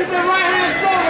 Keep it right hand,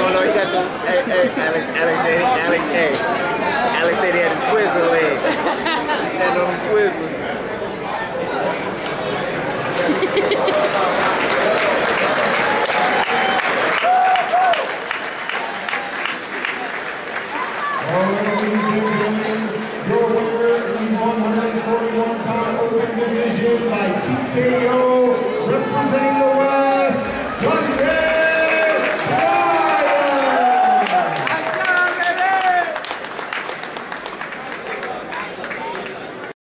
Oh no, he got the hey, hey, Alex, Alex, Alex, Alex, hey. Alex said he had a Twizzler leg. he had no Twizzlers. Your winner in the 141 pound open division by TKO